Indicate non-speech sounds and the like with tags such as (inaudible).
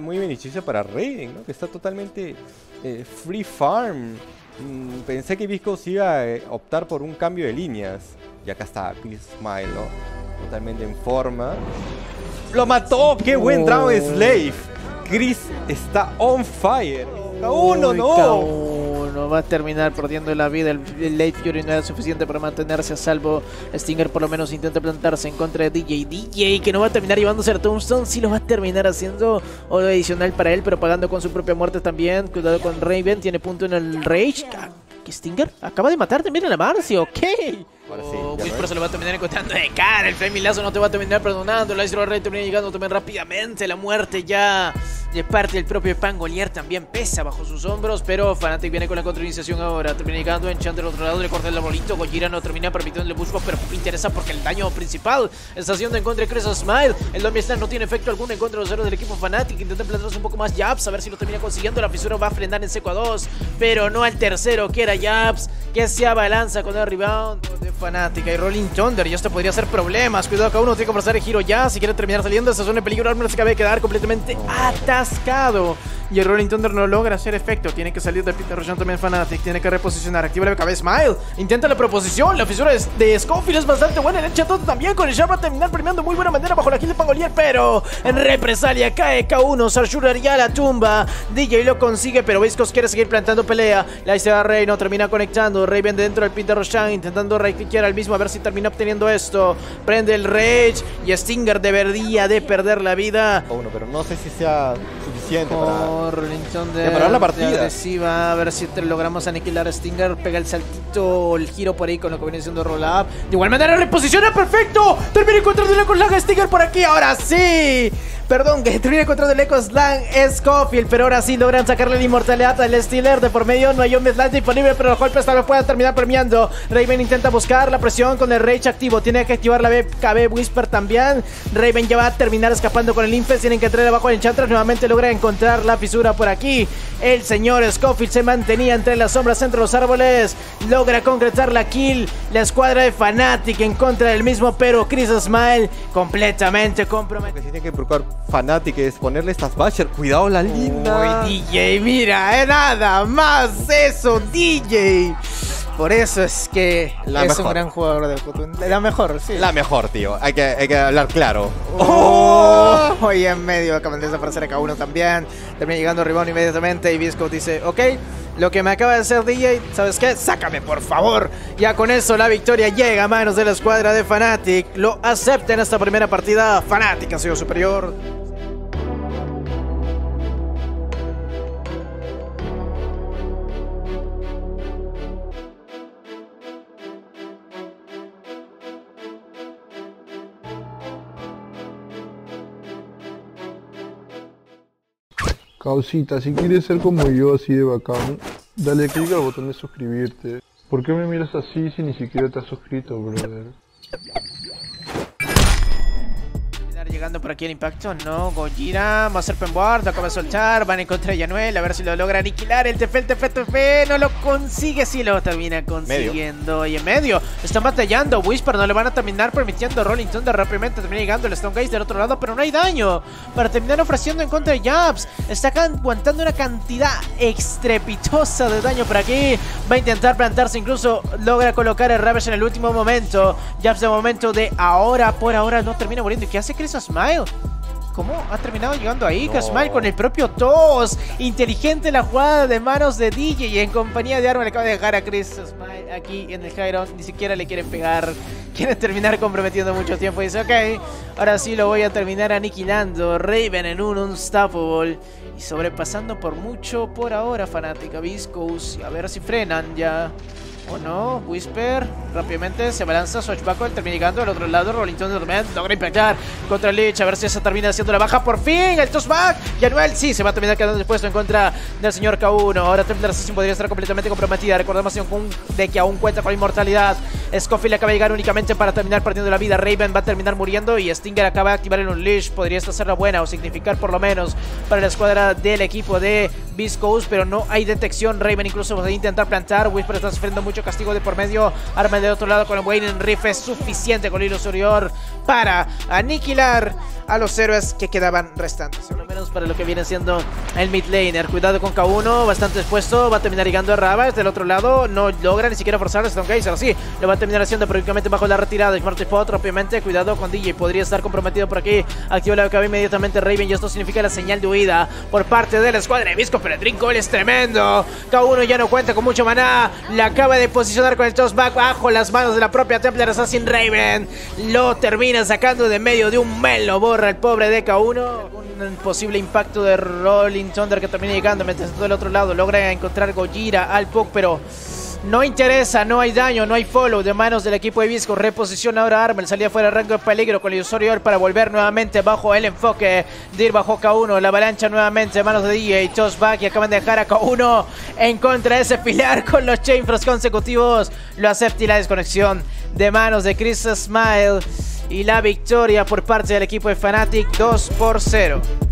muy beneficiosa para Raiden, ¿no? Que está totalmente eh, free farm. Mm, pensé que Viscos iba a eh, optar por un cambio de líneas. Y acá está Chris Smile, ¿no? Totalmente en forma. ¡Lo mató! ¡Qué buen Dragon Slave! Chris está on fire. K1, no no va a terminar perdiendo la vida. El, Late Fury no era suficiente para mantenerse a salvo. Stinger por lo menos intenta plantarse en contra de DJ. DJ que no va a terminar llevándose a Tombstone, sí lo va a terminar haciendo oro adicional para él, pero pagando con su propia muerte también. Cuidado con Raven, tiene punto en el Rage. ¿Qué Stinger? Acaba de matarte, miren a Marcy, ok. Ahora sí, oh, Whisper se lo va a terminar encontrando de cara. El Flaming Lazo no te va a terminar perdonando. La Ice Rey termina llegando también rápidamente. La muerte ya de parte del propio Pangolier también pesa bajo sus hombros. Pero Fanatic viene con la contrainiciación ahora. Termina llegando en Chan del otro lado. Le corta el arbolito. Gojira no termina permitiendo el busco. Pero interesa porque el daño principal está haciendo en contra de Cresa Smile. El Domi no tiene efecto alguno en contra de los héroes del equipo Fanatic. Intenta plantarse un poco más Jabs. A ver si lo termina consiguiendo. La fisura va a frenar en seco a dos. Pero no al tercero que era Jabs. Que se abalanza con el rebound de Fanatic. Y Rolling Thunder. Y esto podría ser problemas. Cuidado, cada uno tiene que pasar el giro ya. Si quiere terminar saliendo, esta zona de peligro. Armor se acaba de quedar completamente atascado. Y el Rolling Thunder no logra hacer efecto. Tiene que salir de Peter también Fanatic. Tiene que reposicionar. Activa la cabeza Smile. Intenta la proposición. La fisura de Scofield es bastante buena. El todo también con el Sharp va a terminar premiando muy buena manera bajo la kill de Pangolier. Pero en represalia cae K1. Sarshur ya la tumba. DJ lo consigue. Pero Viscos quiere seguir plantando pelea. La a Rey no termina conectando. Rey viene dentro del Peter Roshan. Intentando right al mismo. A ver si termina obteniendo esto. Prende el Rage. Y Stinger debería de perder la vida. Uno, pero no sé si sea suficiente de, parar la partida. agresiva, a ver si te logramos aniquilar a Stinger. Pega el saltito, el giro por ahí con lo que viene siendo roll up. De igual manera, reposiciona perfecto. Termina encontrando una con la Stinger por aquí. Ahora sí. Perdón, que termina encontrando el Echo Slang Scofield, pero ahora sí logran sacarle la inmortalidad al Steeler. De por medio no hay un Slang disponible, pero los golpes tal vez puedan terminar premiando. Raven intenta buscar la presión con el Rage activo. Tiene que activar la BKB Whisper también. Raven ya va a terminar escapando con el Infest. Tienen que entrar abajo el Enchantress. Nuevamente logra encontrar la fisura por aquí. El señor Scofield se mantenía entre las sombras, entre los árboles. Logra concretar la kill. La escuadra de Fnatic en contra del mismo, pero Chris Smile completamente comprometido. Fanatic es ponerle estas Basher. Cuidado la linda. Uy, DJ, mira, eh, nada más eso, DJ. Por eso es que es un gran jugador de fútbol. La mejor, sí. La mejor, tío. Hay que, hay que hablar claro. Oh, Hoy en medio acaban de desaparecer acá uno también. Termina llegando Ribón inmediatamente y Visco dice, ok, lo que me acaba de hacer DJ, ¿sabes qué? Sácame, por favor. Ya con eso la victoria llega a manos de la escuadra de Fnatic. Lo acepta en esta primera partida. Fnatic ha sido superior. Causita, si quieres ser como yo así de bacán, dale clic al botón de suscribirte. ¿Por qué me miras así si ni siquiera te has suscrito, brother? Llegando por aquí el impacto. No, Gojira va a ser penboard, lo acaba de soltar. Van en contra de Yanuel, a ver si lo logra aniquilar. El TF, el TF, el TF, no lo consigue. Sí lo termina consiguiendo. Y en medio, están batallando. Whisper no le van a terminar permitiendo Rolling Thunder rápidamente. Termina llegando el Stone Gaze del otro lado, pero no hay daño. Para terminar ofreciendo en contra de Jabs. Está aguantando una cantidad estrepitosa de daño por aquí. Va a intentar plantarse, incluso logra colocar el Ravage en el último momento. Jabs de momento de ahora por ahora no termina muriendo. ¿Y qué hace Chris Smile. ¿Cómo ha terminado llegando ahí? No. con el propio TOS. Inteligente la jugada de manos de DJ y en compañía de Arma le acaba de dejar a Chris Smile aquí en el High Ni siquiera le quieren pegar. (laughs) Quiere terminar comprometiendo mucho tiempo. Y dice, ok, ahora sí lo voy a terminar aniquilando. Raven en un Unstoppable. Y sobrepasando por mucho por ahora, fanática Viscous. A ver si frenan ya. ¿O no? Whisper rápidamente se balanza. Swatchbuckle termina llegando al otro lado. Rolling también logra impactar contra Lich. A ver si esa termina haciendo la baja por fin. El tossback. Y Anuel sí se va a terminar quedando dispuesto en contra del señor K1. Ahora Templar Assassin podría estar completamente comprometida. Recordemos de que aún cuenta con inmortalidad. Scofield acaba de llegar únicamente para terminar perdiendo la vida. Raven va a terminar muriendo. Y Stinger acaba de activar el Unleash. Podría esta ser la buena o significar por lo menos para la escuadra del equipo de Viscous. Pero no hay detección. Raven incluso va a intentar plantar. Whisper está sufriendo mucho castigo de por medio. Arma de otro lado con el Wayne en Riff es suficiente con el superior para aniquilar a los héroes que quedaban restantes. Para lo que viene siendo el mid laner. Cuidado con K1, bastante expuesto. Va a terminar llegando a Rabas del otro lado. No logra ni siquiera forzar a Stone. Sí, lo va a terminar haciendo prácticamente bajo la retirada. Smart Spot, rápidamente. Cuidado con DJ. Podría estar comprometido por aquí. Activa la KB inmediatamente Raven. Y esto significa la señal de huida por parte de la escuadra de Visco. Pero el es tremendo. K1 ya no cuenta con mucho maná. La acaba de posicionar con el toss back bajo las manos de la propia Templar Assassin Raven. Lo termina sacando de medio de un melo el pobre DK1. Un posible impacto de Rolling Thunder que termina llegando. Mientras del otro lado logra encontrar Gojira al Puck, pero no interesa, no hay daño, no hay follow de manos del equipo de Visco. Reposiciona ahora Armel, salía fuera de rango de peligro con el usuario para volver nuevamente bajo el enfoque. Dir bajo K1, la avalancha nuevamente manos de DJ, toss back y acaban de dejar a K1 en contra de ese pilar (laughs) con los chainfrost consecutivos. Lo acepta y la desconexión de manos de Chris Smile y la victoria por parte del equipo de Fnatic 2 por 0.